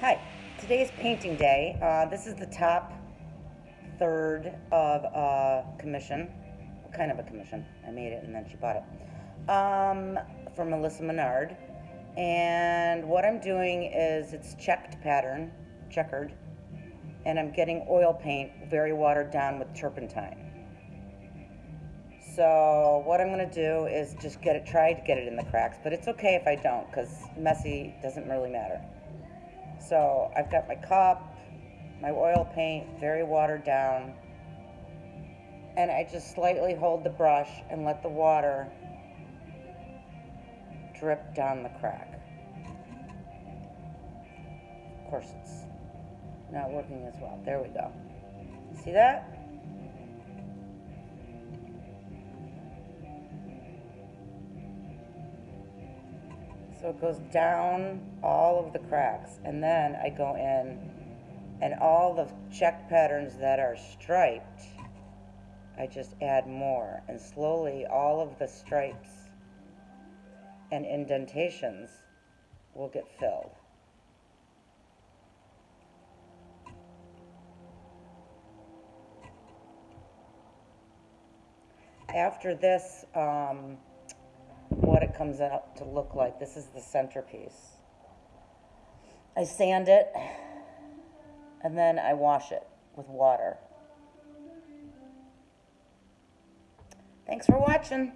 Hi, today is painting day. Uh, this is the top third of a commission. Kind of a commission? I made it and then she bought it. Um, from Melissa Menard. And what I'm doing is it's checked pattern, checkered, and I'm getting oil paint very watered down with turpentine. So what I'm gonna do is just get it, try to get it in the cracks, but it's okay if I don't, because messy doesn't really matter. So I've got my cup, my oil paint, very watered down, and I just slightly hold the brush and let the water drip down the crack. Of course, it's not working as well. There we go. See that? So it goes down all of the cracks. And then I go in and all the check patterns that are striped, I just add more. And slowly all of the stripes and indentations will get filled. After this, um, what it comes out to look like. This is the centerpiece. I sand it and then I wash it with water. Thanks for watching.